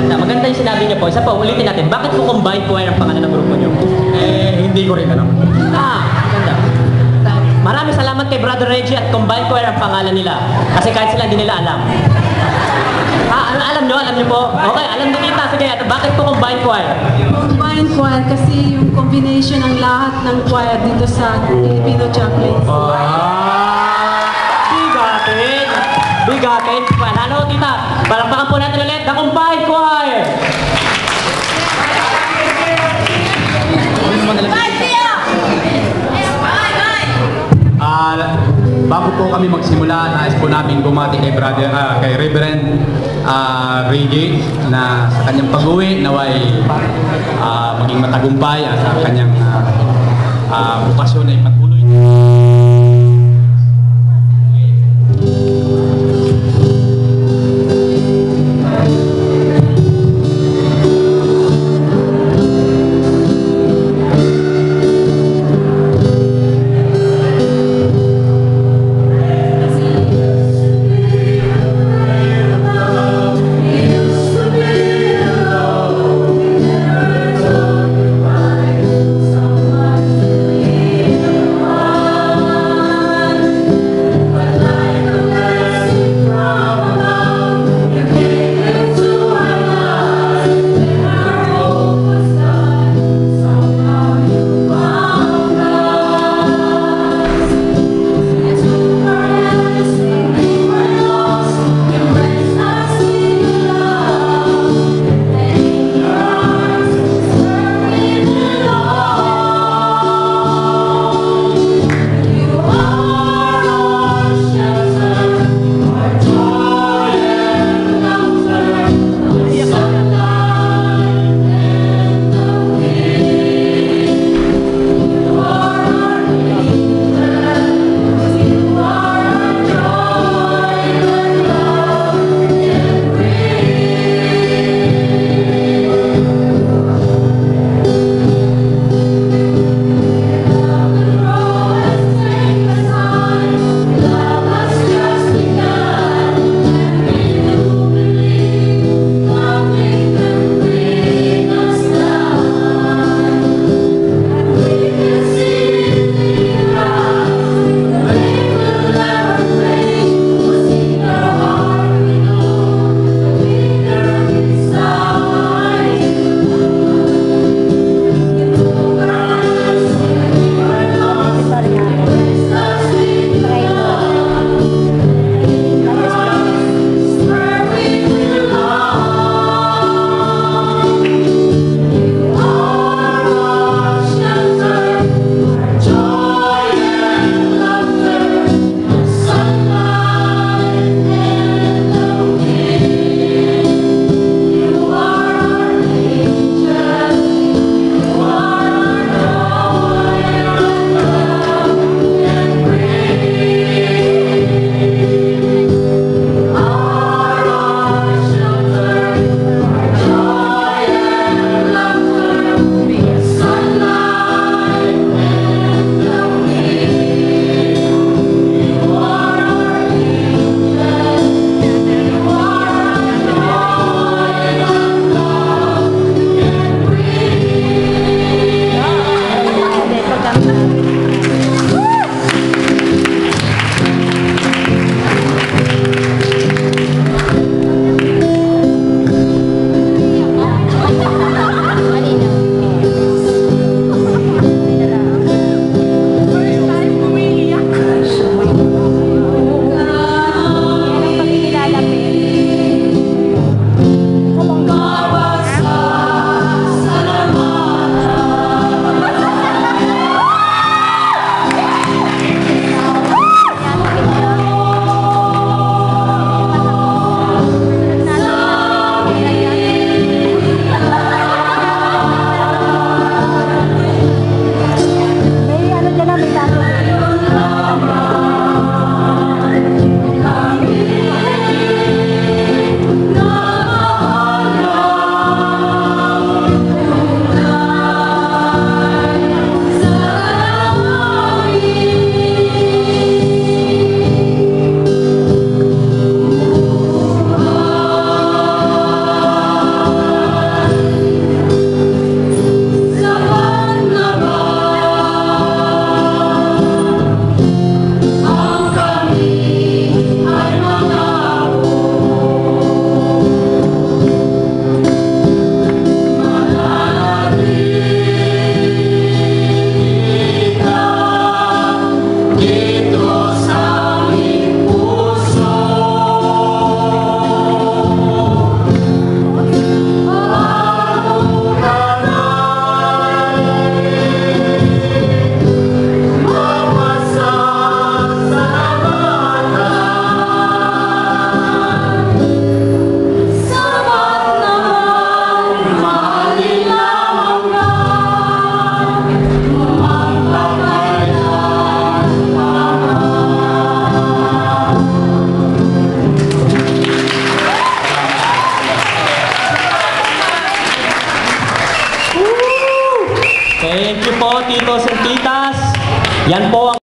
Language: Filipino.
Maganda, maganda yung sinabi niyo po. Isa pa, ulitin natin. Bakit po combined choir ang pangalan ng grupo niyo? Eh, hindi ko rin alam. Ah, maganda. Maraming salamat kay Brother Reggie at Combined Choir ang pangalan nila. Kasi kahit sila hindi nila alam. Ah, ano alam nyo? Alam nyo po? Okay, alam nyo kita. Sige, at bakit po Combined Choir? Combined choir kasi yung combination ng lahat ng choir dito sa Filipino Chaplains. Combined Choir. Ah, bago po kami magsimula, nais po namin bumati kay brother, ah, kay Reverend ah, Reggie na sa kanyang pag-uwi naway ah, maging matagumpay at sa kanyang ah, ah, bukasyon ay patuloy. 杨波